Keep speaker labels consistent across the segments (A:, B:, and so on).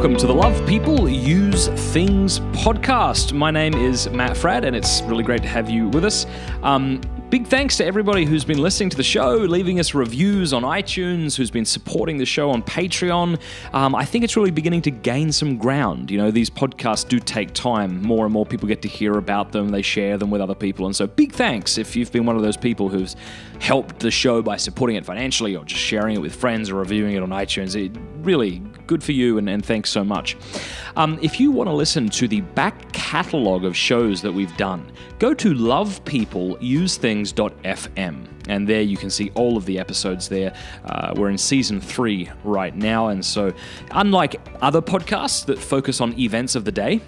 A: welcome to the Love People Use Things podcast. My name is Matt Fradd, and it's really great to have you with us. Um, Big thanks to everybody who's been listening to the show, leaving us reviews on iTunes, who's been supporting the show on Patreon. Um, I think it's really beginning to gain some ground. You know, these podcasts do take time. More and more people get to hear about them, they share them with other people. And so, big thanks if you've been one of those people who's helped the show by supporting it financially or just sharing it with friends or reviewing it on iTunes. It really good for you, and, and thanks so much. Um, if you want to listen to the back catalogue of shows that we've done, go to lovepeopleusethings.fm. And there you can see all of the episodes there. Uh, we're in season three right now. And so, unlike other podcasts that focus on events of the day,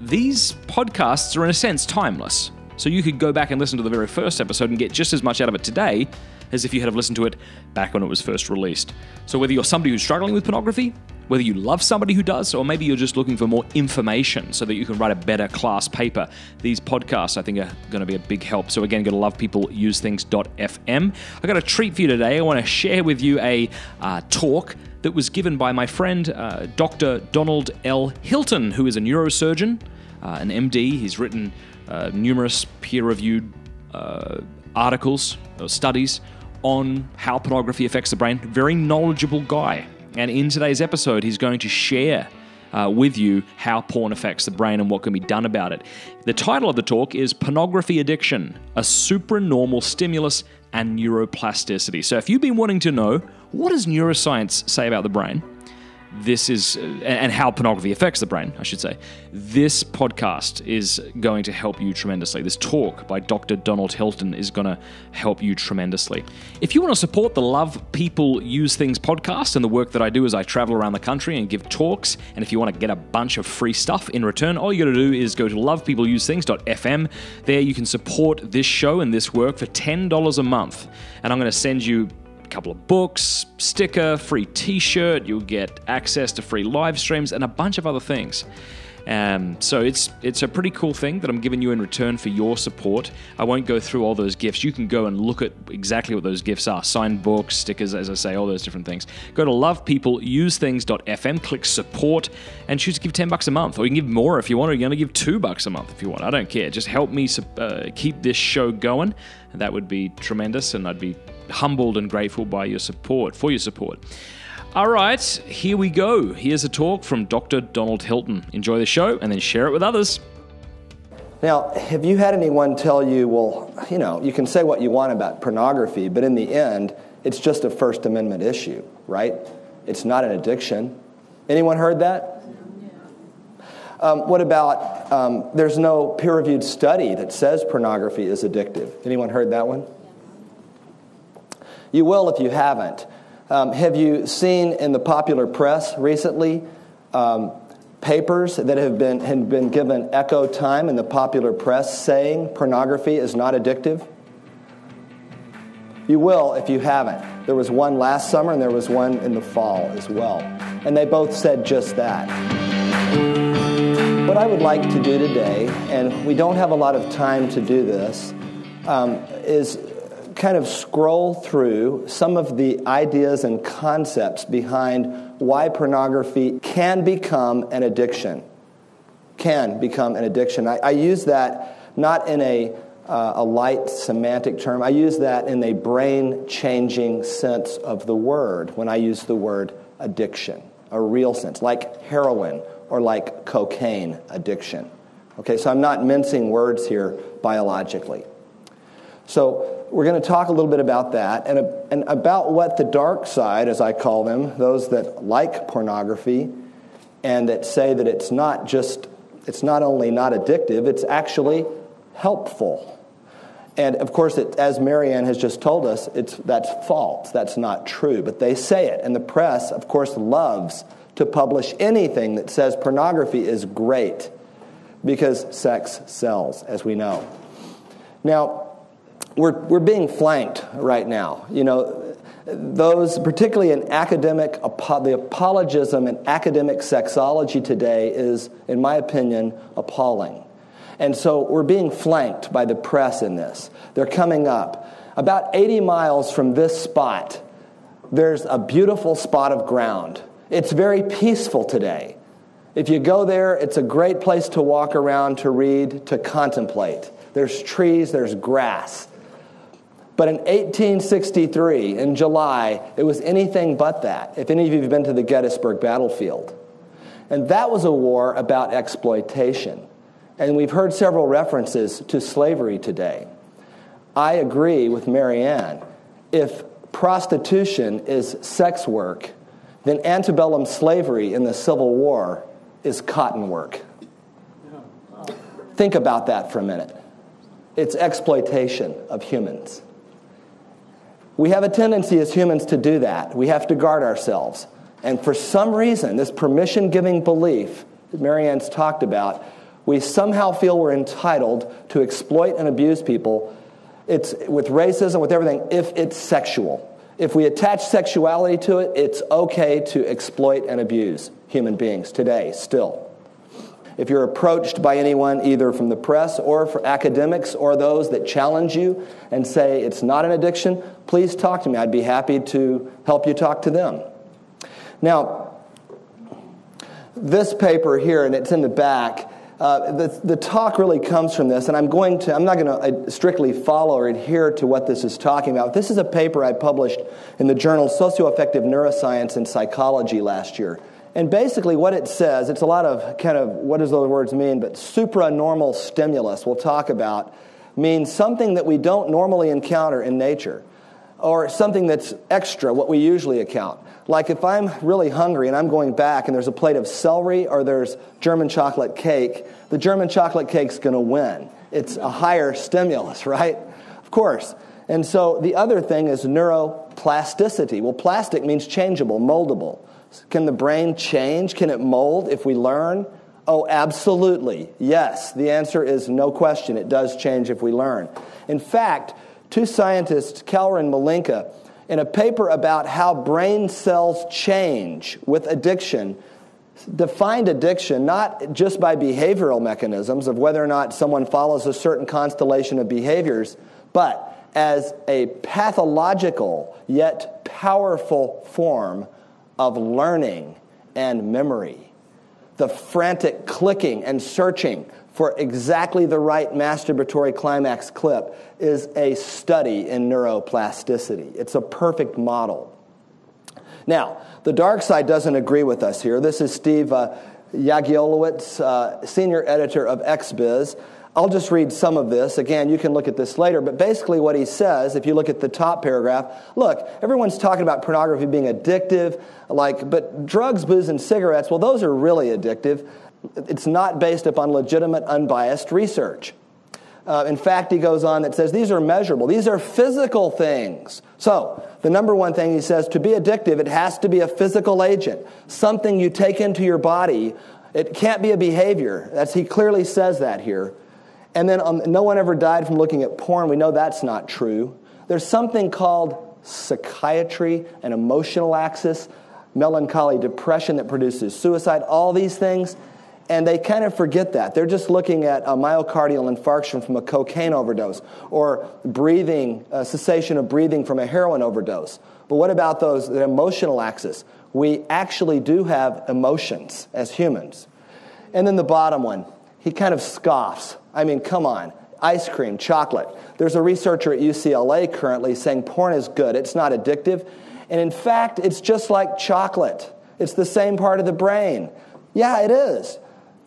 A: these podcasts are in a sense timeless. So you could go back and listen to the very first episode and get just as much out of it today as if you had have listened to it back when it was first released. So whether you're somebody who's struggling with pornography, whether you love somebody who does, or maybe you're just looking for more information so that you can write a better class paper, these podcasts I think are going to be a big help. So again, go to lovepeopleusethings.fm. I got a treat for you today. I want to share with you a uh, talk that was given by my friend uh, Dr. Donald L. Hilton, who is a neurosurgeon, uh, an MD. He's written uh, numerous peer-reviewed uh, articles or studies on how pornography affects the brain. Very knowledgeable guy. And in today's episode, he's going to share uh, with you how porn affects the brain and what can be done about it. The title of the talk is Pornography Addiction A Supranormal Stimulus and Neuroplasticity. So if you've been wanting to know what does neuroscience say about the brain, this is, uh, and how pornography affects the brain, I should say. This podcast is going to help you tremendously. This talk by Dr. Donald Hilton is going to help you tremendously. If you want to support the Love People Use Things podcast and the work that I do as I travel around the country and give talks, and if you want to get a bunch of free stuff in return, all you got to do is go to lovepeopleusethings.fm. There you can support this show and this work for $10 a month. And I'm going to send you couple of books, sticker, free t shirt, you'll get access to free live streams, and a bunch of other things. Um, so it's it's a pretty cool thing that I'm giving you in return for your support. I won't go through all those gifts. You can go and look at exactly what those gifts are: signed books, stickers, as I say, all those different things. Go to lovepeopleusethings.fm, click support, and choose to give ten bucks a month, or you can give more if you want. Or you're going to give two bucks a month if you want. I don't care. Just help me uh, keep this show going. That would be tremendous, and I'd be humbled and grateful by your support, for your support. All right, here we go. Here's a talk from Dr. Donald Hilton. Enjoy the show and then share it with others.
B: Now, have you had anyone tell you, well, you know, you can say what you want about pornography, but in the end, it's just a First Amendment issue, right? It's not an addiction. Anyone heard that? Um, what about um, there's no peer reviewed study that says pornography is addictive? Anyone heard that one? You will if you haven't. Um, have you seen in the popular press recently um, papers that have been, have been given echo time in the popular press saying pornography is not addictive? You will if you haven't. There was one last summer and there was one in the fall as well. And they both said just that. What I would like to do today, and we don't have a lot of time to do this, um, is kind of scroll through some of the ideas and concepts behind why pornography can become an addiction. Can become an addiction. I, I use that not in a, uh, a light semantic term, I use that in a brain changing sense of the word when I use the word addiction, a real sense, like heroin or like cocaine addiction. Okay, so I'm not mincing words here biologically. So, we're going to talk a little bit about that and, and about what the dark side, as I call them, those that like pornography and that say that it's not just, it's not only not addictive, it's actually helpful. And of course, it, as Marianne has just told us, it's, that's false. That's not true. But they say it. And the press, of course, loves to publish anything that says pornography is great because sex sells, as we know. Now, we're, we're being flanked right now. You know, those, particularly in academic, the apologism in academic sexology today is, in my opinion, appalling. And so we're being flanked by the press in this. They're coming up. About 80 miles from this spot, there's a beautiful spot of ground. It's very peaceful today. If you go there, it's a great place to walk around, to read, to contemplate. There's trees, there's grass. But in 1863, in July, it was anything but that, if any of you have been to the Gettysburg battlefield. And that was a war about exploitation. And we've heard several references to slavery today. I agree with Marianne. If prostitution is sex work, then antebellum slavery in the Civil War is cotton work. Think about that for a minute. It's exploitation of humans. We have a tendency as humans to do that. We have to guard ourselves. And for some reason, this permission giving belief that Marianne's talked about, we somehow feel we're entitled to exploit and abuse people. It's with racism, with everything, if it's sexual. If we attach sexuality to it, it's okay to exploit and abuse human beings today, still. If you're approached by anyone, either from the press or for academics or those that challenge you and say it's not an addiction, please talk to me. I'd be happy to help you talk to them. Now, this paper here, and it's in the back, uh, the, the talk really comes from this, and I'm going to, I'm not going to uh, strictly follow or adhere to what this is talking about. This is a paper I published in the journal Socioaffective Neuroscience and Psychology last year. And basically, what it says, it's a lot of kind of what does those words mean, but supranormal stimulus, we'll talk about, means something that we don't normally encounter in nature, or something that's extra, what we usually account. Like if I'm really hungry and I'm going back and there's a plate of celery or there's German chocolate cake, the German chocolate cake's going to win. It's a higher stimulus, right? Of course. And so the other thing is neuroplasticity. Well, plastic means changeable, moldable. Can the brain change? Can it mold if we learn? Oh, absolutely. Yes. The answer is no question. It does change if we learn. In fact, two scientists, Keller and Malenka, in a paper about how brain cells change with addiction, defined addiction not just by behavioral mechanisms of whether or not someone follows a certain constellation of behaviors, but as a pathological yet powerful form of learning and memory. The frantic clicking and searching for exactly the right masturbatory climax clip is a study in neuroplasticity. It's a perfect model. Now, the dark side doesn't agree with us here. This is Steve uh, uh, senior editor of XBiz. I'll just read some of this. Again, you can look at this later, but basically what he says, if you look at the top paragraph, look, everyone's talking about pornography being addictive, like, but drugs, booze, and cigarettes, well, those are really addictive. It's not based upon legitimate, unbiased research. Uh, in fact, he goes on that says these are measurable. These are physical things. So, the number one thing he says to be addictive, it has to be a physical agent, something you take into your body. It can't be a behavior. That's, he clearly says that here. And then um, no one ever died from looking at porn. We know that's not true. There's something called psychiatry, an emotional axis, melancholy, depression that produces suicide, all these things. And they kind of forget that. They're just looking at a myocardial infarction from a cocaine overdose or breathing, a cessation of breathing from a heroin overdose. But what about those, the emotional axis? We actually do have emotions as humans. And then the bottom one, he kind of scoffs. I mean, come on. Ice cream, chocolate. There's a researcher at UCLA currently saying porn is good, it's not addictive. And in fact, it's just like chocolate, it's the same part of the brain. Yeah, it is.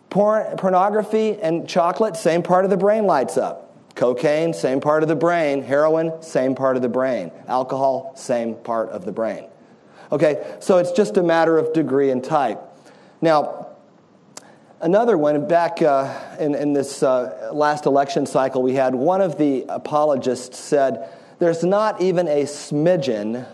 B: Porn, pornography and chocolate, same part of the brain lights up. Cocaine, same part of the brain. Heroin, same part of the brain. Alcohol, same part of the brain. Okay, so it's just a matter of degree and type. Now, Another one, back uh, in, in this uh, last election cycle we had, one of the apologists said, There's not even a smidgen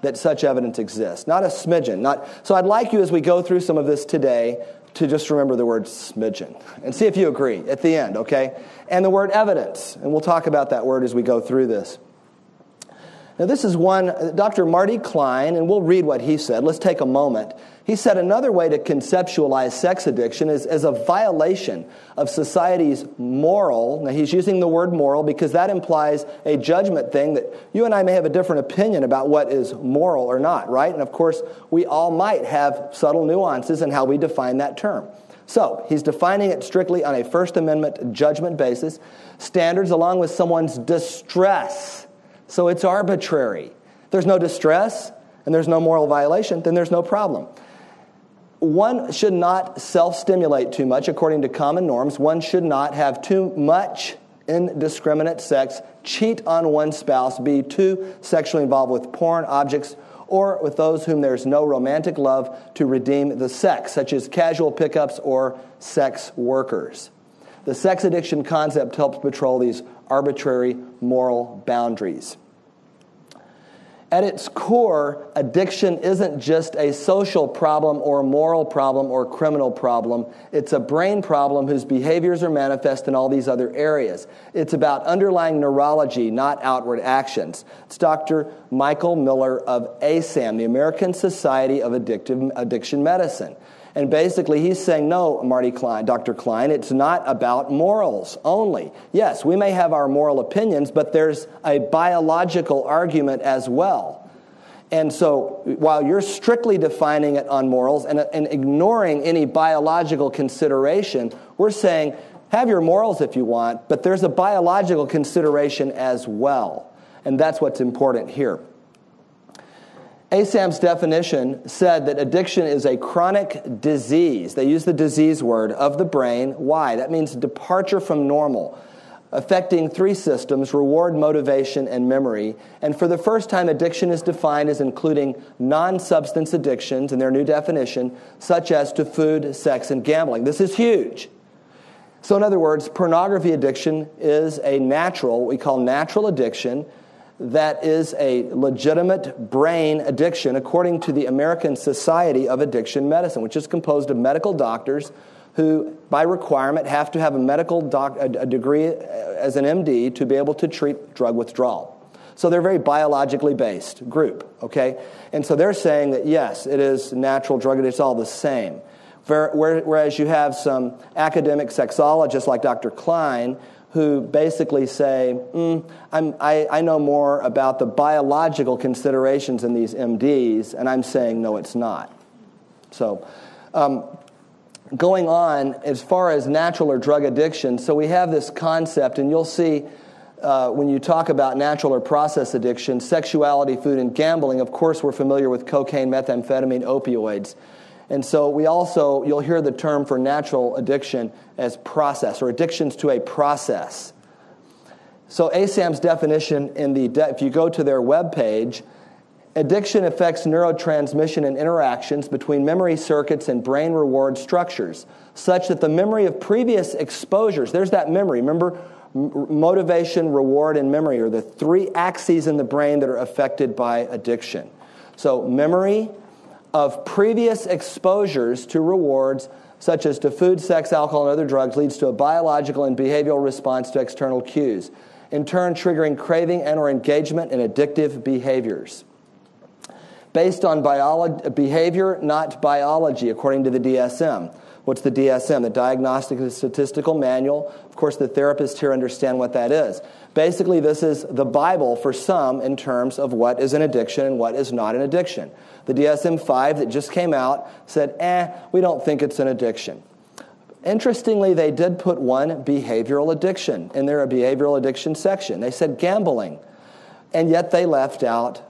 B: that such evidence exists. Not a smidgen. Not, so I'd like you, as we go through some of this today, to just remember the word smidgen and see if you agree at the end, okay? And the word evidence. And we'll talk about that word as we go through this. Now, this is one, uh, Dr. Marty Klein, and we'll read what he said. Let's take a moment. He said another way to conceptualize sex addiction is as a violation of society's moral. Now, he's using the word moral because that implies a judgment thing that you and I may have a different opinion about what is moral or not, right? And of course, we all might have subtle nuances in how we define that term. So, he's defining it strictly on a First Amendment judgment basis, standards along with someone's distress so it's arbitrary. There's no distress and there's no moral violation, then there's no problem. One should not self stimulate too much according to common norms. One should not have too much indiscriminate sex, cheat on one's spouse, be too sexually involved with porn, objects, or with those whom there's no romantic love to redeem the sex, such as casual pickups or sex workers. The sex addiction concept helps patrol these arbitrary moral boundaries. At its core, addiction isn't just a social problem or a moral problem or a criminal problem. It's a brain problem whose behaviors are manifest in all these other areas. It's about underlying neurology, not outward actions. It's Dr. Michael Miller of ASAM, the American Society of Addictive, Addiction Medicine. And basically, he's saying, no, Marty Klein, Dr. Klein, it's not about morals only. Yes, we may have our moral opinions, but there's a biological argument as well. And so, while you're strictly defining it on morals and, and ignoring any biological consideration, we're saying, have your morals if you want, but there's a biological consideration as well. And that's what's important here. ASAM's definition said that addiction is a chronic disease. They use the disease word of the brain. Why? That means departure from normal, affecting three systems reward, motivation, and memory. And for the first time, addiction is defined as including non substance addictions in their new definition, such as to food, sex, and gambling. This is huge. So, in other words, pornography addiction is a natural, what we call natural addiction that is a legitimate brain addiction according to the American Society of Addiction Medicine, which is composed of medical doctors who, by requirement, have to have a medical doc, a, degree uh, as an MD to be able to treat drug withdrawal. So they're very biologically based group, okay? And so they're saying that yes, it is natural drug, it's all the same. Whereas you have some academic sexologists like Dr. Klein who basically say, mm, I, I know more about the biological considerations in these MDs, and I'm saying, no, it's not. So, um, going on, as far as natural or drug addiction, so we have this concept, and you'll see uh, when you talk about natural or process addiction, sexuality, food, and gambling, of course, we're familiar with cocaine, methamphetamine, opioids. And so we also, you'll hear the term for natural addiction as process or addictions to a process. So ASAM's definition in the, de- if you go to their webpage, addiction affects neurotransmission and interactions between memory circuits and brain reward structures, such that the memory of previous exposures, there's that memory, remember? motivation, reward, and memory are the three axes in the brain that are affected by addiction. So, memory, of previous exposures to rewards such as to food, sex, alcohol, and other drugs leads to a biological and behavioral response to external cues, in turn triggering craving and or engagement in addictive behaviors. Based on biolo- behavior, not biology, according to the DSM. What's the DSM? The Diagnostic and Statistical Manual. Of course, the therapists here understand what that is. Basically, this is the Bible for some in terms of what is an addiction and what is not an addiction. The DSM 5 that just came out said, eh, we don't think it's an addiction. Interestingly, they did put one behavioral addiction in their behavioral addiction section. They said gambling, and yet they left out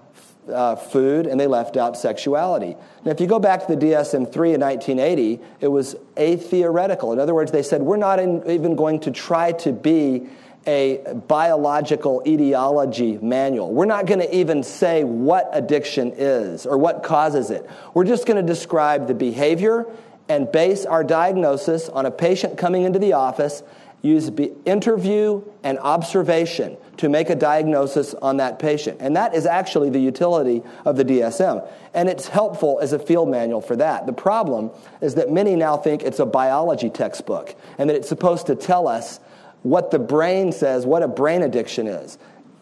B: uh, food and they left out sexuality. Now, if you go back to the DSM 3 in 1980, it was atheoretical. In other words, they said, we're not in, even going to try to be a biological etiology manual. We're not going to even say what addiction is or what causes it. We're just going to describe the behavior and base our diagnosis on a patient coming into the office use interview and observation to make a diagnosis on that patient. And that is actually the utility of the DSM. And it's helpful as a field manual for that. The problem is that many now think it's a biology textbook and that it's supposed to tell us what the brain says, what a brain addiction is.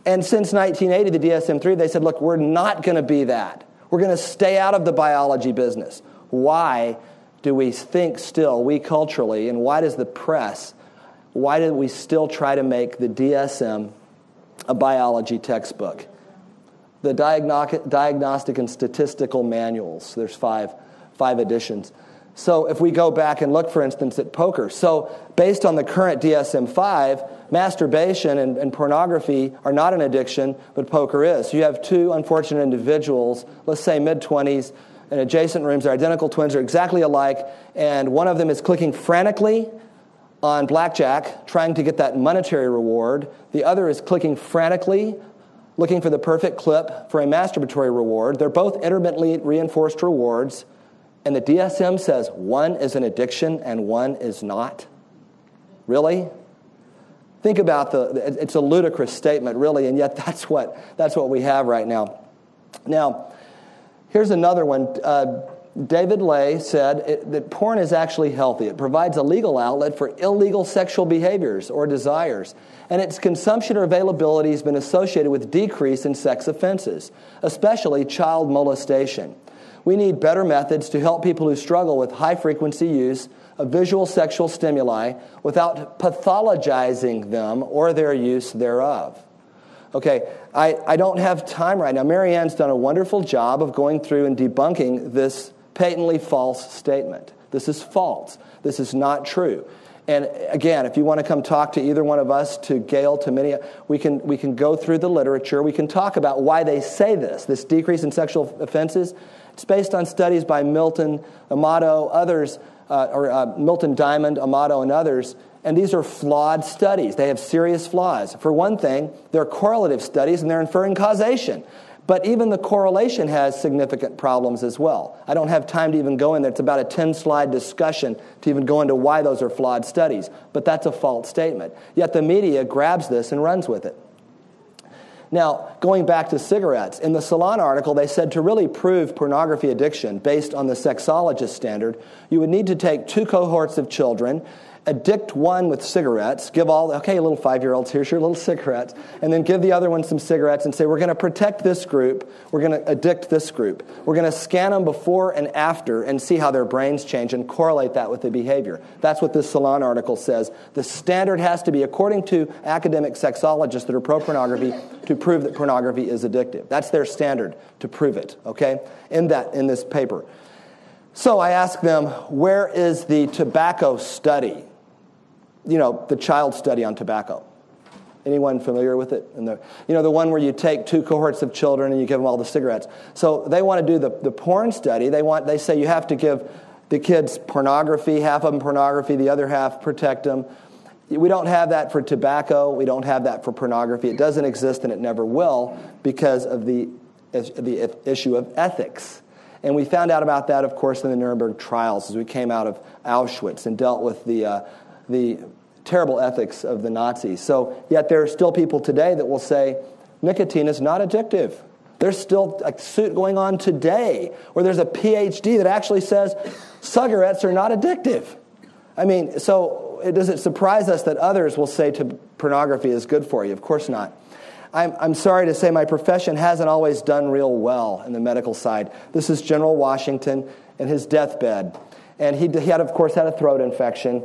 B: And since 1980, the DSM 3, they said, look, we're not going to be that. We're going to stay out of the biology business. Why do we think still, we culturally, and why does the press, why do we still try to make the DSM a biology textbook? The diagnostic and statistical manuals, there's five, five editions. So if we go back and look, for instance, at poker, so based on the current DSM 5, masturbation and, and, pornography are not an addiction, but poker is. So you have two unfortunate individuals, let's say mid 20s, in adjacent rooms, they're identical twins, they're exactly alike, and one of them is clicking frantically on blackjack, trying to get that monetary reward. The other is clicking frantically, looking for the perfect clip for a masturbatory reward. They're both intermittently reinforced rewards. And the DSM says one is an addiction and one is not? Really? Think about the, it's a ludicrous statement, really, and yet that's what, that's what we have right now. Now, here's another one. Uh, David Ley said it, that porn is actually healthy. It provides a legal outlet for illegal sexual behaviors or desires, and its consumption or availability has been associated with decrease in sex offenses, especially child molestation. We need better methods to help people who struggle with high frequency use of visual sexual stimuli without pathologizing them or their use thereof. Okay, I, I don't have time right now. Marianne's done a wonderful job of going through and debunking this patently false statement. This is false. This is not true. And again, if you want to come talk to either one of us, to Gail, to Minnie, we can, we can go through the literature. We can talk about why they say this, this decrease in sexual offenses. It's based on studies by Milton, Amato, others, uh, or uh, Milton Diamond, Amato, and others. And these are flawed studies. They have serious flaws. For one thing, they're correlative studies and they're inferring causation. But even the correlation has significant problems as well. I don't have time to even go in there. It's about a 10 slide discussion to even go into why those are flawed studies. But that's a false statement. Yet the media grabs this and runs with it. Now, going back to cigarettes, in the Salon article, they said to really prove pornography addiction based on the sexologist standard, you would need to take two cohorts of children addict one with cigarettes, give all, okay, little five year olds, here's your little cigarettes, and then give the other one some cigarettes and say, we're going to protect this group, we're going to addict this group. We're going to scan them before and after and see how their brains change and correlate that with the behavior. That's what this Salon article says. The standard has to be, according to academic sexologists that are pro pornography, to prove that pornography is addictive. That's their standard to prove it, okay, in, that, in this paper. So I asked them, where is the tobacco study? You know, the child study on tobacco. Anyone familiar with it? And the, you know, the one where you take two cohorts of children and you give them all the cigarettes. So they want to do the, the porn study. They, want, they say you have to give the kids pornography, half of them pornography, the other half protect them. We don't have that for tobacco. We don't have that for pornography. It doesn't exist and it never will because of the, the issue of ethics. And we found out about that, of course, in the Nuremberg trials as we came out of Auschwitz and dealt with the, uh, the terrible ethics of the Nazis. So, yet there are still people today that will say nicotine is not addictive. There's still a suit going on today where there's a PhD that actually says cigarettes are not addictive. I mean, so does it surprise us that others will say to pornography is good for you? Of course not. I'm, I'm sorry to say my profession hasn't always done real well in the medical side. This is General Washington in his deathbed. And he, he had, of course, had a throat infection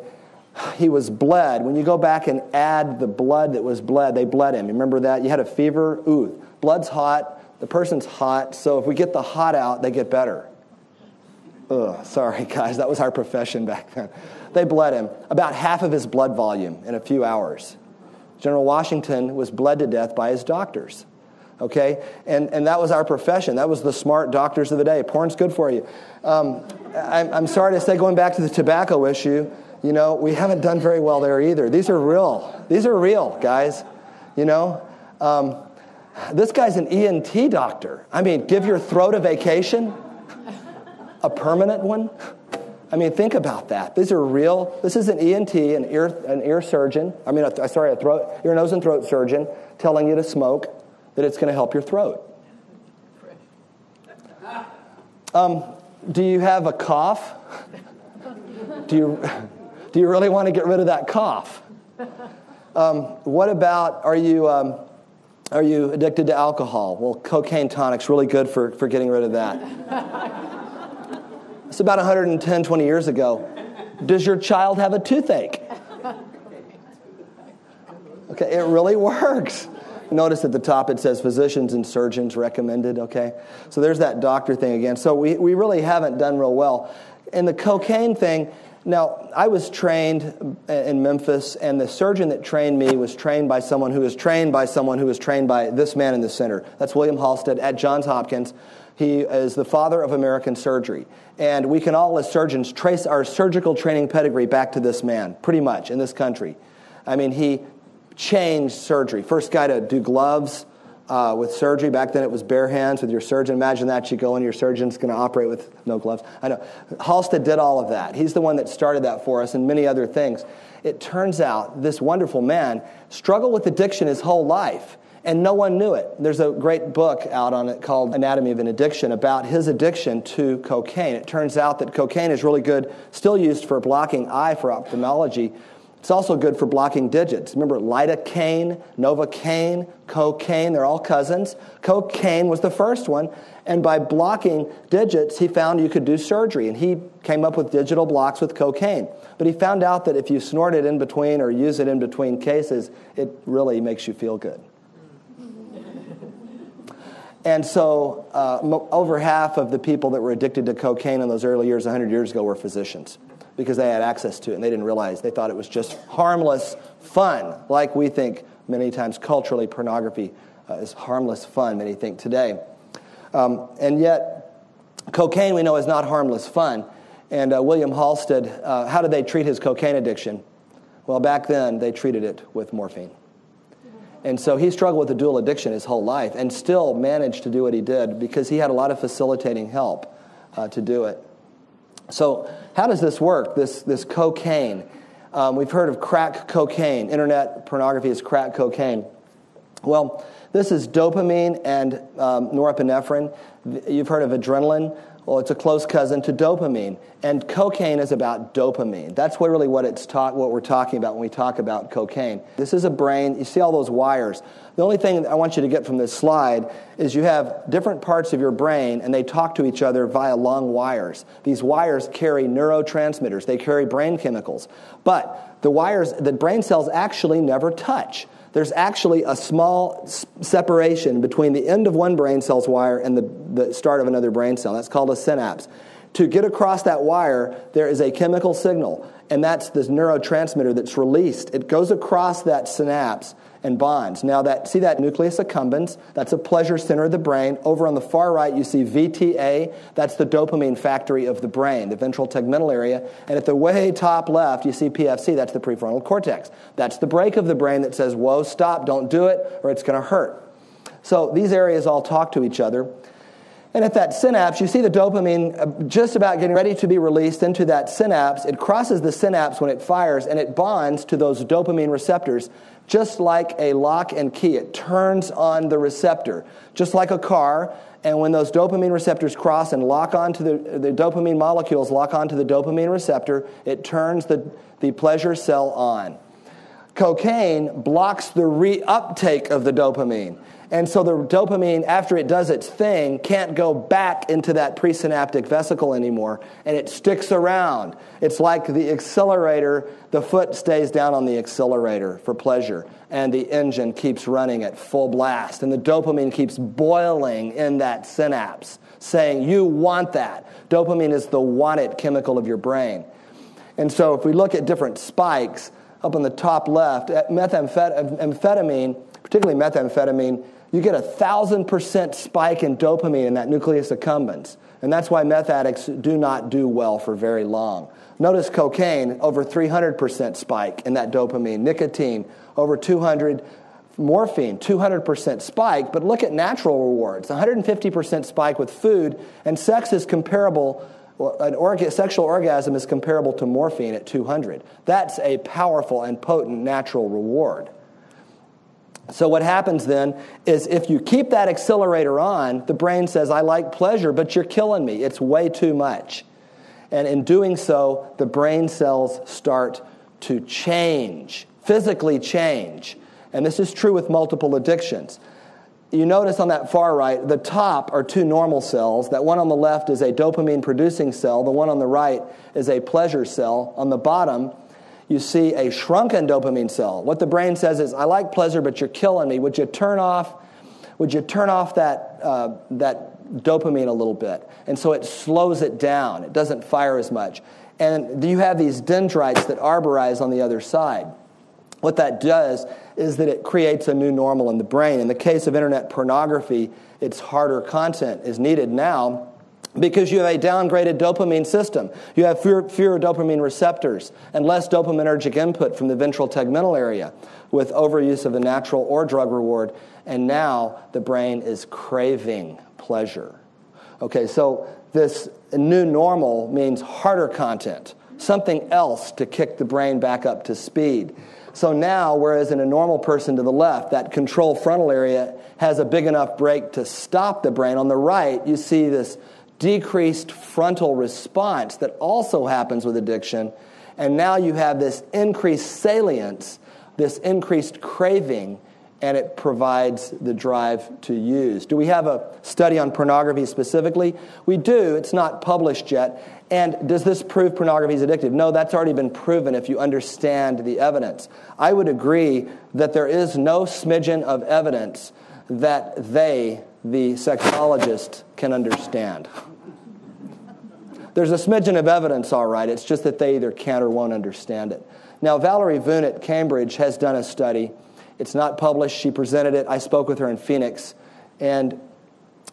B: he was bled. When you go back and add the blood that was bled, they bled him. Remember that? You had a fever? Ooh, blood's hot. The person's hot. So if we get the hot out, they get better. Ugh, sorry, guys. That was our profession back then. They bled him. About half of his blood volume in a few hours. General Washington was bled to death by his doctors. Okay? And, and that was our profession. That was the smart doctors of the day. Porn's good for you. Um, I'm, I'm sorry to say, going back to the tobacco issue, you know, we haven't done very well there either. These are real. These are real, guys. You know, um, this guy's an ENT doctor. I mean, give your throat a vacation, a permanent one. I mean, think about that. These are real. This is an ENT, an ear, an ear surgeon. I mean, a, sorry, a throat, ear, nose, and throat surgeon telling you to smoke, that it's going to help your throat. Um, do you have a cough? Do you? Do you really want to get rid of that cough? Um, what about, are you, um, Are you addicted to alcohol? Well, cocaine tonic's really good for, for getting rid of that. it's about 110, 20 years ago. Does your child have a toothache? Okay, it really works. Notice at the top it says physicians and surgeons recommended, okay? So there's that doctor thing again. So we, we really haven't done real well. And the cocaine thing, now, I was trained in Memphis, and the surgeon that trained me was trained by someone who was trained by someone who was trained by this man in the center. That's William Halsted at Johns Hopkins. He is the father of American surgery. And we can all, as surgeons, trace our surgical training pedigree back to this man, pretty much, in this country. I mean, he changed surgery. First guy to do gloves, uh, with surgery. Back then it was bare hands with your surgeon. Imagine that. You go in, your surgeon's going to operate with no gloves. I know. Halsted did all of that. He's the one that started that for us and many other things. It turns out this wonderful man struggled with addiction his whole life and no one knew it. There's a great book out on it called Anatomy of an Addiction about his addiction to cocaine. It turns out that cocaine is really good, still used for blocking eye for ophthalmology, it's also good for blocking digits. Remember lidocaine, novocaine, cocaine, they're all cousins. Cocaine was the first one, and by blocking digits, he found you could do surgery, and he came up with digital blocks with cocaine. But he found out that if you snort it in between or use it in between cases, it really makes you feel good. And so, uh, over half of the people that were addicted to cocaine in those early years, 100 years ago, were physicians because they had access to it and they didn't realize. They thought it was just harmless fun, like we think many times culturally pornography uh, is harmless fun, many think today. Um, and yet, cocaine we know is not harmless fun. And uh, William Halsted, uh, how did they treat his cocaine addiction? Well, back then they treated it with morphine. And so he struggled with a dual addiction his whole life and still managed to do what he did because he had a lot of facilitating help uh, to do it. So, how does this work? This, this cocaine. Um, we've heard of crack cocaine. Internet pornography is crack cocaine. Well, this is dopamine and um, norepinephrine. You've heard of adrenaline. Well, it's a close cousin to dopamine, and cocaine is about dopamine. That's what really what it's ta- what we're talking about when we talk about cocaine. This is a brain. You see all those wires. The only thing I want you to get from this slide is you have different parts of your brain, and they talk to each other via long wires. These wires carry neurotransmitters. They carry brain chemicals, but the wires, the brain cells actually never touch there's actually a small separation between the end of one brain cell's wire and the, the start of another brain cell. That's called a synapse. To get across that wire, there is a chemical signal, and that's this neurotransmitter that's released. It goes across that synapse and bonds. Now that see that nucleus accumbens, that's a pleasure center of the brain. Over on the far right you see VTA, that's the dopamine factory of the brain, the ventral tegmental area. And at the way top left you see PFC, that's the prefrontal cortex. That's the brake of the brain that says, "Whoa, stop, don't do it or it's going to hurt." So these areas all talk to each other. And at that synapse, you see the dopamine uh, just about getting ready to be released into that synapse. It crosses the synapse when it fires and it bonds to those dopamine receptors just like a lock and key. It turns on the receptor, just like a car. And when those dopamine receptors cross and lock onto the, the dopamine molecules, lock onto the dopamine receptor, it turns the, the pleasure cell on. Cocaine blocks the reuptake of the dopamine. And so the dopamine, after it does its thing, can't go back into that presynaptic vesicle anymore, and it sticks around. It's like the accelerator, the foot stays down on the accelerator for pleasure, and the engine keeps running at full blast, and the dopamine keeps boiling in that synapse, saying, You want that. Dopamine is the want it chemical of your brain. And so if we look at different spikes, up on the top left, eh, methamphetamine, particularly methamphetamine, you get a thousand percent spike in dopamine in that nucleus accumbens. And that's why meth addicts do not do well for very long. Notice cocaine, over 300% spike in that dopamine. Nicotine, over 200. Morphine, 200% spike. But look at natural rewards 150% spike with food, and sex is comparable. An orga- sexual orgasm is comparable to morphine at 200. That's a powerful and potent natural reward. So, what happens then is if you keep that accelerator on, the brain says, I like pleasure, but you're killing me. It's way too much. And in doing so, the brain cells start to change, physically change. And this is true with multiple addictions. you notice on that far right, the top are two normal cells. That one on the left is a dopamine producing cell, the one on the right is a pleasure cell. On the bottom, you see a shrunken dopamine cell. What the brain says is, I like pleasure, but you're killing me. Would you turn off, would you turn off that, uh, that dopamine a little bit? And so it slows it down. It doesn't fire as much. And you have these dendrites that arborize on the other side. What that does is that it creates a new normal in the brain. In the case of internet pornography, it's harder content is needed now because you have a downgraded dopamine system. You have fewer, fewer, dopamine receptors and less dopaminergic input from the ventral tegmental area with overuse of the natural or drug reward. And now the brain is craving pleasure. Okay, so this new normal means harder content, something else to kick the brain back up to speed. So now, whereas in a normal person to the left, that control frontal area has a big enough brake to stop the brain, on the right, you see this decreased frontal response that also happens with addiction. And now you have this increased salience, this increased craving, and it provides the drive to use. Do we have a study on pornography specifically? We do. It's not published yet. And does this prove pornography is addictive? No, that's already been proven if you understand the evidence. I would agree that there is no smidgen of evidence that they, the sexologist, can understand. There's a smidgen of evidence, all right. It's just that they either can't or won't understand it. Now, Valerie Voon at Cambridge has done a study. It's not published. She presented it. I spoke with her in Phoenix. And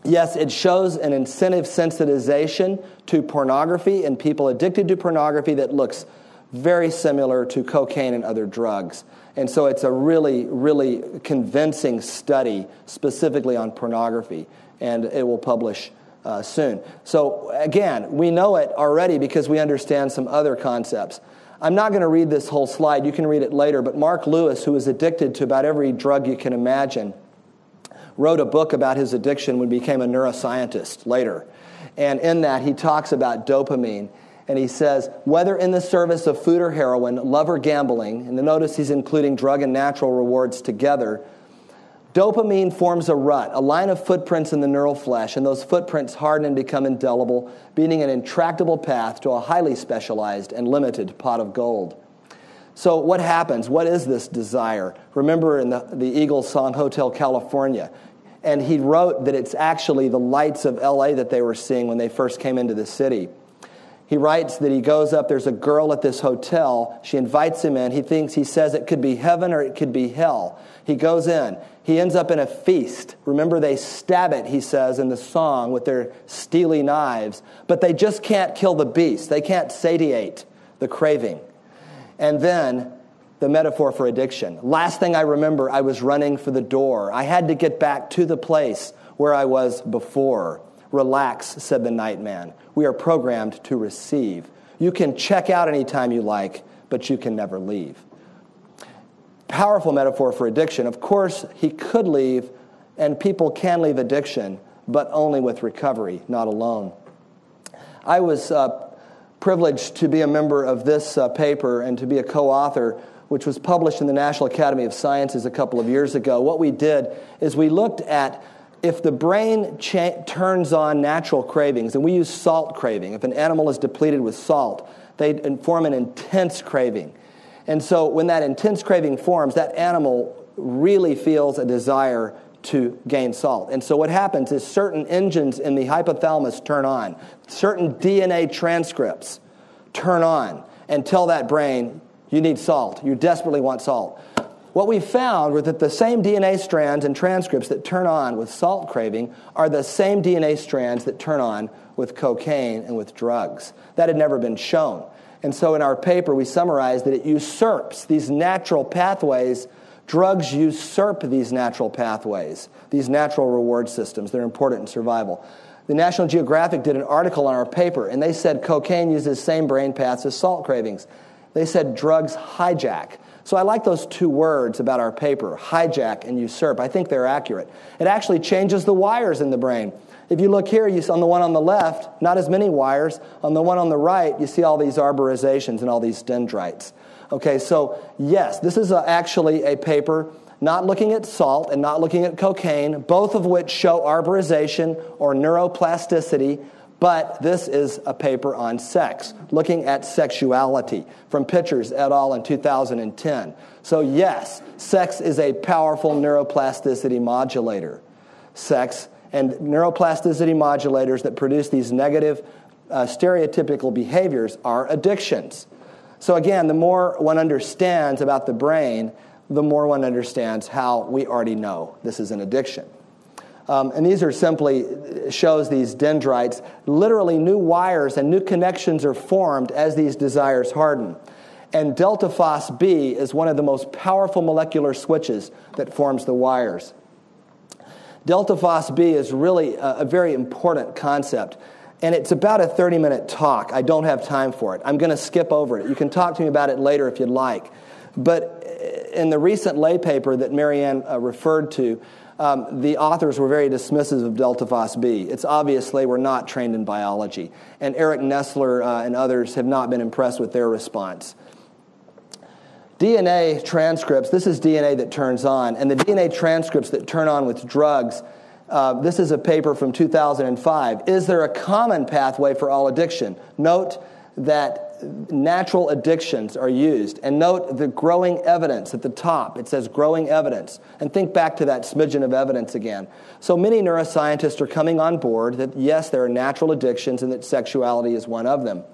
B: yes, it shows an incentive sensitization to pornography in people addicted to pornography that looks very similar to cocaine and other drugs. And so it's a really, really convincing study specifically on pornography, and it will publish uh, soon. So again, we know it already because we understand some other concepts. I'm not going to read this whole slide. You can read it later. But Marc Lewis, who was addicted to about every drug you can imagine, wrote a book about his addiction when he became a neuroscientist later. And in that, he talks about dopamine. And he says, whether in the service of food or heroin, love or gambling, and notice he's including drug and natural rewards together, Dopamine forms a rut, a line of footprints in the neural flesh, and those footprints harden and become indelible, being an intractable path to a highly specialized and limited pot of gold. So, what happens? What is this desire? Remember in the, the Eagles song Hotel California, and he wrote that it's actually the lights of LA that they were seeing when they first came into the city. He writes that he goes up, there's a girl at this hotel. She invites him in. He thinks, he says it could be heaven or it could be hell. He goes in. He ends up in a feast. Remember, they stab it, he says in the song, with their steely knives, but they just can't kill the beast. They can't satiate the craving. And then the metaphor for addiction. Last thing I remember, I was running for the door. I had to get back to the place where I was before. Relax, said the night man. We are programmed to receive. You can check out anytime you like, but you can never leave. Powerful metaphor for addiction. Of course, he could leave, and people can leave addiction, but only with recovery, not alone. I was uh, privileged to be a member of this uh, paper and to be a co author, which was published in the National Academy of Sciences a couple of years ago. What we did is we looked at if the brain cha- turns on natural cravings, and we use salt craving, if an animal is depleted with salt, they form an intense craving. And so when that intense craving forms, that animal really feels a desire to gain salt. And so what happens is certain engines in the hypothalamus turn on, certain DNA transcripts turn on and tell that brain, you need salt. You desperately want salt. What we found was that the same DNA strands and transcripts that turn on with salt craving are the same DNA strands that turn on with cocaine and with drugs. That had never been shown. And so in our paper, we summarize that it usurps these natural pathways. Drugs usurp these natural pathways, these natural reward systems. They're important in survival. The National Geographic did an article on our paper, and they said cocaine uses the same brain paths as salt cravings. They said drugs hijack. So I like those two words about our paper, hijack and usurp. I think they're accurate. It actually changes the wires in the brain. If you look here, you see on the one on the left, not as many wires. On the one on the right, you see all these arborizations and all these dendrites. Okay, so yes, this is a, actually a paper not looking at salt and not looking at cocaine, both of which show arborization or neuroplasticity, but this is a paper on sex, looking at sexuality from Pitchers et al. in 2010. So, yes, sex is a powerful neuroplasticity modulator. Sex and neuroplasticity modulators that produce these negative uh, stereotypical behaviors are addictions. So, again, the more one understands about the brain, the more one understands how we already know this is an addiction. Um, and these are simply shows these dendrites. Literally, new wires and new connections are formed as these desires harden. And delta FosB is one of the most powerful molecular switches that forms the wires. Delta FosB is really a, a very important concept. And it's about a 30 minute talk. I don't have time for it. I'm going to skip over it. You can talk to me about it later if you'd like. But in the recent Ley paper that Marianne uh, referred to, um, the authors were very dismissive of delta FosB. It's obvious they were not trained in biology. And Eric Nestler uh, and others have not been impressed with their response. DNA transcripts, this is DNA that turns on, and the DNA transcripts that turn on with drugs. Uh, this is a paper from 2005. Is there a common pathway for all addiction? Note that natural addictions are used. And note the growing evidence at the top. It says growing evidence. And think back to that smidgen of evidence again. So many neuroscientists are coming on board that yes, there are natural addictions and that sexuality is one of them.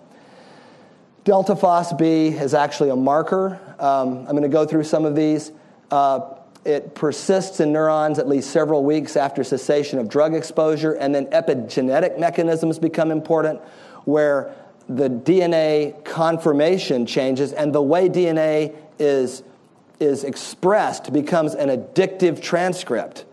B: Delta FosB is actually a marker. Um, I'm going to go through some of these. Uh, it persists in neurons at least several weeks after cessation of drug exposure, and then epigenetic mechanisms become important, where the DNA conformation changes, and the way DNA is, is expressed becomes an addictive transcript.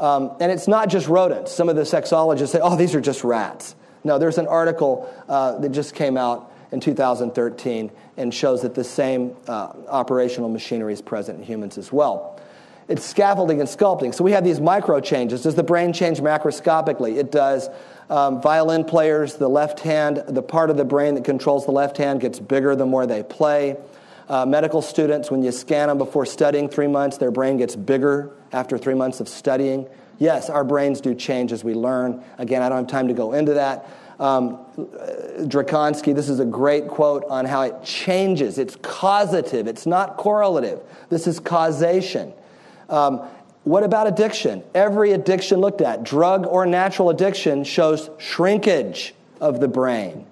B: Um, and it's not just rodents. Some of the sexologists say, oh, these are just rats. No, there's an article uh, that just came out in 2013 and shows that the same uh, operational machinery is present in humans as well. It's scaffolding and sculpting. So we have these micro changes. Does the brain change macroscopically? It does. Um, violin players, the left hand, the part of the brain that controls the left hand gets bigger the more they play. Uh, medical students, when you scan them before studying three months, their brain gets bigger after three months of studying. Yes, our brains do change as we learn. Again, I don't have time to go into that. Um, Draganski, this is a great quote on how it changes. It's causative, it's not correlative. This is causation. Um, what about addiction? Every addiction looked at, drug or natural addiction, shows shrinkage of the brain,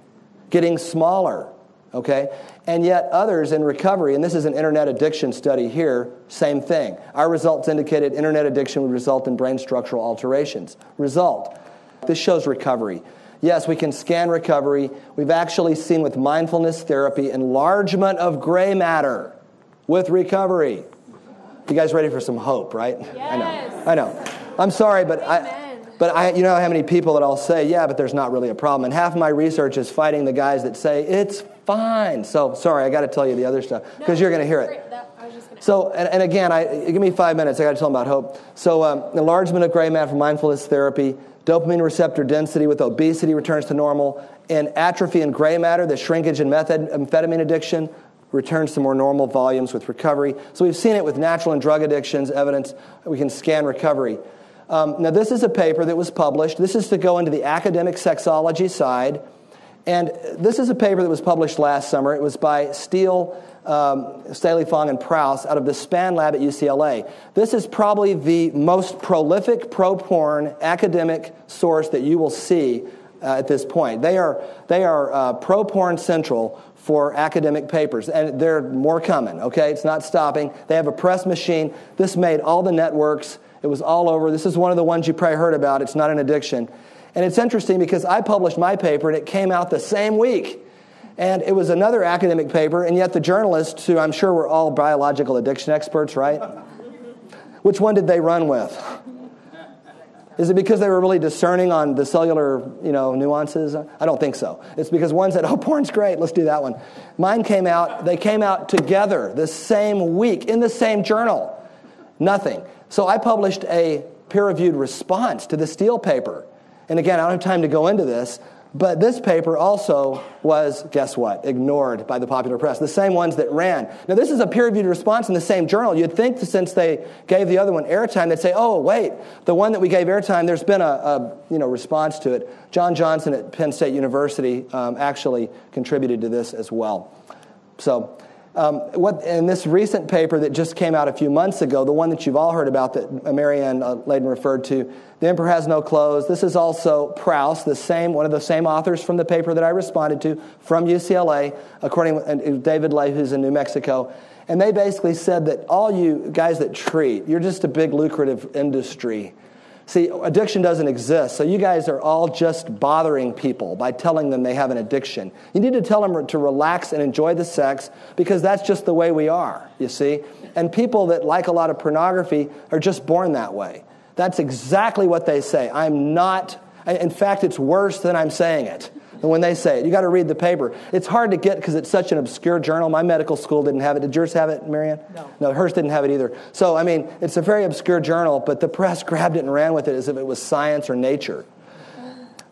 B: getting smaller, okay? And yet, others in recovery, and this is an internet addiction study here, same thing. Our results indicated internet addiction would result in brain structural alterations. Result this shows recovery. Yes, we can scan recovery. We've actually seen with mindfulness therapy enlargement of gray matter with recovery. You guys ready for some hope, right?
C: Yes.
B: I know. I know. I'm sorry, but I. But I, you know how many people that I'll say, yeah, but there's not really a problem. And half of my research is fighting the guys that say, it's fine. So, sorry, I got to tell you the other stuff because no, you're going to hear it. That, so, and, and, again, I, give me five minutes. I got to tell them about hope. So, um, enlargement of gray matter for mindfulness therapy, dopamine receptor density with obesity returns to normal, and atrophy in gray matter, the shrinkage in methamphetamine addiction, returns to more normal volumes with recovery. So we've seen it with natural and drug addictions, evidence we can scan recovery. Um, now, this is a paper that was published. This is to go into the academic sexology side. And this is a paper that was published last summer. It was by Steele, um, Staley Fong, and Prause out of the SPAN lab at UCLA. This is probably the most prolific pro porn academic source that you will see uh, at this point. They are, they are uh, pro porn central for academic papers, and there are more coming, okay? It's not stopping. They have a press machine. This made all the networks, it was all over. This is one of the ones you probably heard about. It's not an addiction. And it's interesting because I published my paper and it came out the same week. And it was another academic paper, and yet the journalists, who I'm sure were all biological addiction experts, right? Which one did they run with? Is it because they were really discerning on the cellular, you know, nuances? I don't think so. It's because one said, "Oh, porn's great. Let's do that one." Mine came out. They came out together the same week in the same journal. Nothing. So I published a peer-reviewed response to the Steele paper. And again, I don't have time to go into this, But this paper also was, guess what, ignored by the popular press, the same ones that ran. Now, this is a peer reviewed response in the same journal. You'd think that since they gave the other one airtime, they'd say, oh, wait, the one that we gave airtime, there's been a, a you know, response to it. John Johnson at Penn State University um, actually contributed to this as well. So, um, what, in this recent paper that just came out a few months ago, the one that you've all heard about that Marianne uh, Layden referred to, The Emperor Has No Clothes, this is also Prause, the same, one of the same authors from the paper that I responded to from UCLA, according to David Ley, who's in New Mexico. And they basically said that all you guys that treat, you're just a big lucrative industry. See, addiction doesn't exist, so you guys are all just bothering people by telling them they have an addiction. You need to tell them to relax and enjoy the sex because that's just the way we are, you see? And people that like a lot of pornography are just born that way. That's exactly what they say. I'm not, in fact, it's worse than I'm saying it. And when they say it, you got to read the paper. It's hard to get because it's such an obscure journal. My medical school didn't have it. Did yours have it, Marianne?
C: No.
B: No, hers didn't have it either. So, I mean, it's a very obscure journal, but the press grabbed it and ran with it as if it was science or nature.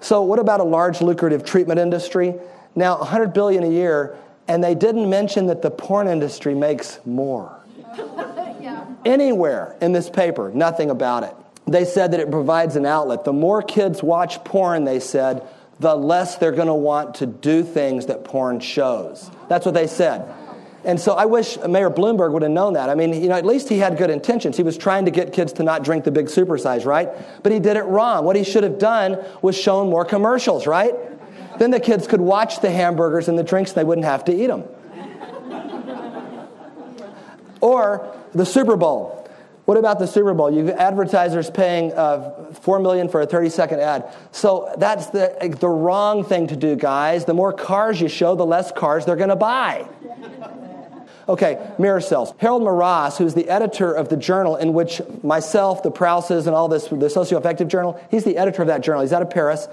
B: So, what about a large lucrative treatment industry? Now, 100 billion a year, and they didn't mention that the porn industry makes more. yeah. Anywhere in this paper, nothing about it. They said that it provides an outlet. The more kids watch porn, they said, the less they're going to want to do things that porn shows. That's what they said. And so I wish Mayor Bloomberg would have known that. I mean, you know, at least he had good intentions. He was trying to get kids to not drink the big supersize, right? But he did it wrong. What he should have done was shown more commercials, right? Then the kids could watch the hamburgers and the drinks and they wouldn't have to eat them. or the Super Bowl. What about the Super Bowl? You've advertisers paying uh, four million for a 30-second ad. So that's the the wrong thing to do, guys. The more cars you show, the less cars they're going to buy. Okay, mirror cells. Harold Mouras, who's the editor of the journal in which myself, the Prauses, and all this, the socioaffective journal, he's the editor of that journal. He's out of Paris.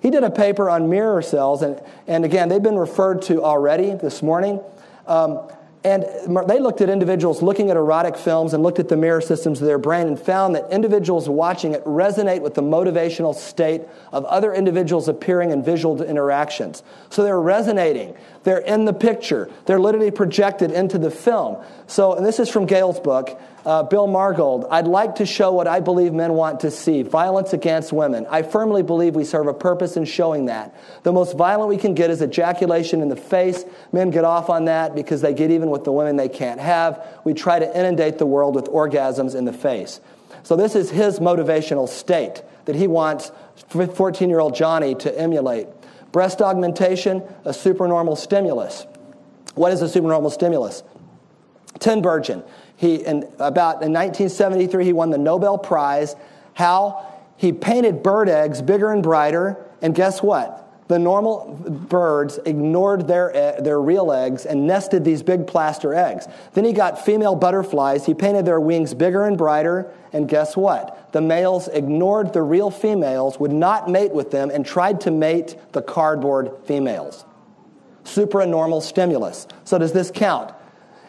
B: He did a paper on mirror cells, and, and again, they've been referred to already this morning. Um, and they looked at individuals looking at erotic films and looked at the mirror systems of their brain and found that individuals watching it resonate with the motivational state of other individuals appearing in visual interactions. So they're resonating. They're in the picture. They're literally projected into the film. So, and this is from Gail's book uh, Bill Margold, I'd like to show what I believe men want to see violence against women. I firmly believe we serve a purpose in showing that. The most violent we can get is ejaculation in the face. Men get off on that because they get even with the women they can't have. We try to inundate the world with orgasms in the face. So, this is his motivational state that he wants 14 year old Johnny to emulate. Breast augmentation, a supernormal stimulus. What is a supernormal stimulus? Tinbergen he, in, about in 1973, he won the Nobel Prize. How? He painted bird eggs bigger and brighter, and guess what? The normal birds ignored their, eh, their real eggs and nested these big plaster eggs. Then he got female butterflies. He painted their wings bigger and brighter, and guess what? The males ignored the real females, would not mate with them, and tried to mate the cardboard females. Supranormal stimulus. So, does this count?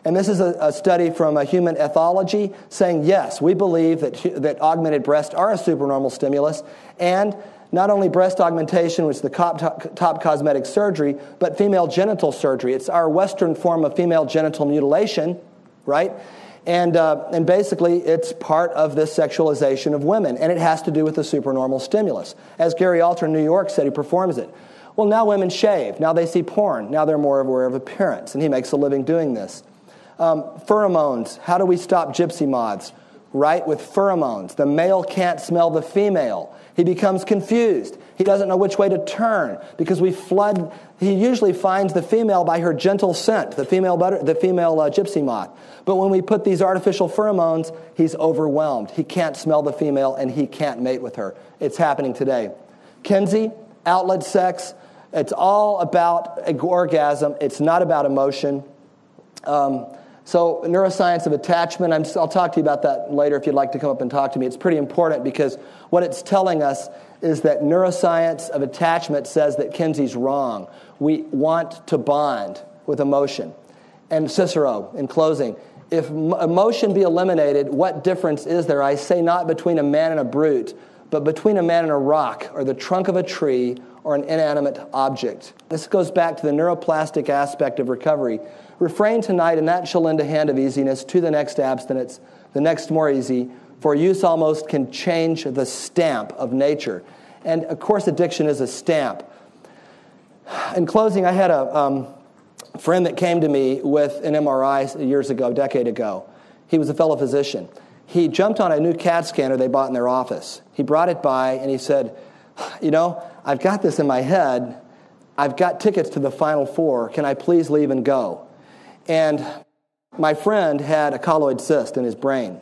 B: And this is a, a, study from a human ethology saying, yes, we believe that, that augmented breasts are a supernormal stimulus. And not only breast augmentation, which is the top, top cosmetic surgery, but female genital surgery. It's our Western form of female genital mutilation, right? And, uh, and basically, it's part of this sexualization of women, and it has to do with the supernormal stimulus. As Gary Alter in New York said, he performs it. Well, now women shave. Now they see porn. Now they're more aware of appearance, and he makes a living doing this. Um, pheromones. How do we stop gypsy moths? Right with pheromones. The male can't smell the female. He becomes confused. He doesn't know which way to turn because we flood. He usually finds the female by her gentle scent, the female, butter, the female uh, gypsy moth. But when we put these artificial pheromones, he's overwhelmed. He can't smell the female and he can't mate with her. It's happening today. Kinsey, outlet sex. It's all about orgasm. It's not about emotion. Um, so, neuroscience of attachment, i will talk to you about that later if you'd like to come up and talk to me. It's pretty important because what it's telling us is that neuroscience of attachment says that Kinsey's wrong. We want to bond with emotion. And Cicero, in closing, if emotion be eliminated, what difference is there? I say not between a man and a brute, but between a man and a rock, or the trunk of a tree, or an inanimate object. This goes back to the neuroplastic aspect of recovery. Refrain tonight, and that shall lend a hand of easiness to the next abstinence, the next more easy, for use almost can change the stamp of nature. And of course, addiction is a stamp. In closing, I had a um, friend that came to me with an MRI years ago, a decade ago. He was a fellow physician. He jumped on a new CAT scanner they bought in their office. He brought it by and he said, You know, I've got this in my head. I've got tickets to the Final Four. Can I please leave and go? And my friend had a colloid cyst in his brain.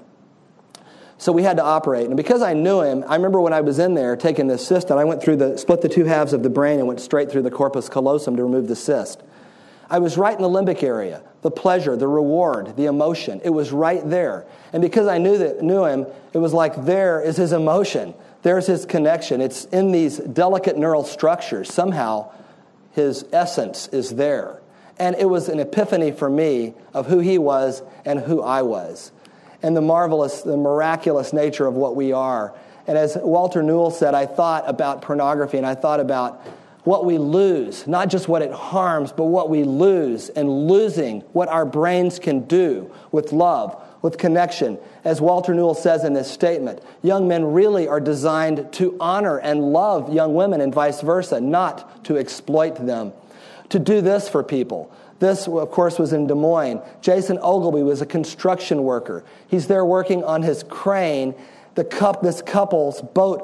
B: So we had to operate. And because I knew him, I remember when I was in there taking this cyst, and I went through the, split the two halves of the brain and went straight through the corpus callosum to remove the cyst. I was right in the limbic area, the pleasure, the reward, the emotion. It was right there. And because I knew, that, knew him, it was like there is his emotion. There's his connection. It's in these delicate neural structures. Somehow, his essence is there. And it was an epiphany for me of who he was and who I was, and the marvelous, the miraculous nature of what we are. And as Walter Newell said, I thought about pornography and I thought about what we lose, not just what it harms, but what we lose, and losing what our brains can do with love, with connection. As Walter Newell says in this statement, young men really are designed to honor and love young women and vice versa, not to exploit them. To do this for people. This, of course, was in Des Moines. Jason Ogilby was a construction worker. He's there working on his crane. The cup, this couple's boat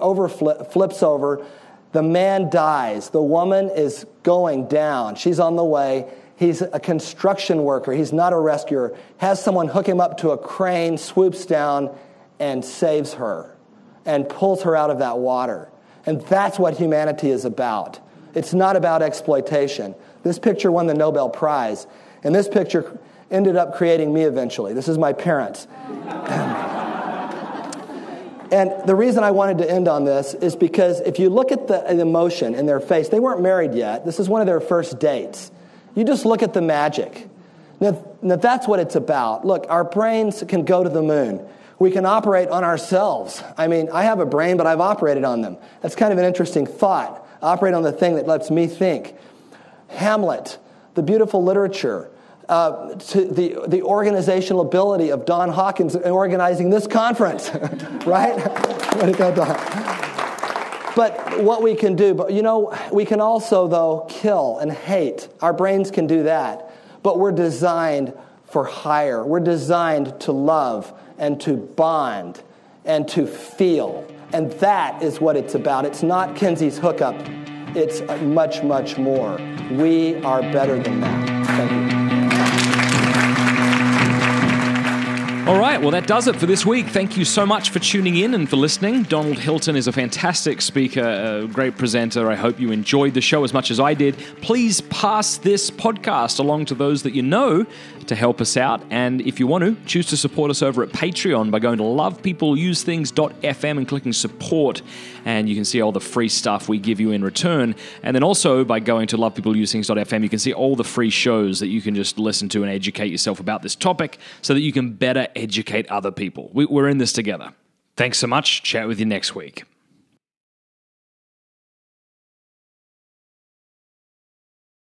B: flips over. The man dies. The woman is going down. She's on the way. He's a construction worker. He's not a rescuer. Has someone hook him up to a crane, swoops down, and saves her and pulls her out of that water. And that's what humanity is about. It's not about exploitation. This picture won the Nobel Prize, and this picture ended up creating me eventually. This is my parents. and the reason I wanted to end on this is because if you look at the emotion in their face, they weren't married yet. This is one of their first dates. You just look at the magic. Now, now, that's what it's about. Look, our brains can go to the moon. We can operate on ourselves. I mean, I have a brain, but I've operated on them. That's kind of an interesting thought. Operate on the thing that lets me think. Hamlet, the beautiful literature, uh, to the, the organizational ability of Dawn Hawkins in organizing this conference, right? Way to go, Dawn but what we can do, but you know, we can also, though, kill and hate. Our brains can do that. But we're designed for higher. We're designed to love and to bond and to feel. And that is what it's about. It's not Kinsey's hookup, it's much, much more. We are better than that. Thank you.
A: All right, well, that does it for this week. Thank you so much for tuning in and for listening. Donald Hilton is a fantastic speaker, a great presenter. I hope you enjoyed the show as much as I did. Please pass this podcast along to those that you know to help us out. And if you want to, choose to support us over at Patreon by going to lovepeopleusethings.fm and clicking support. And you can see all the free stuff we give you in return. And then also by going to lovepeopleusethings.fm, you can see all the free shows that you can just listen to and educate yourself about this topic so that you can better educate other people. We, we're in this together. Thanks so much. Chat with you next week.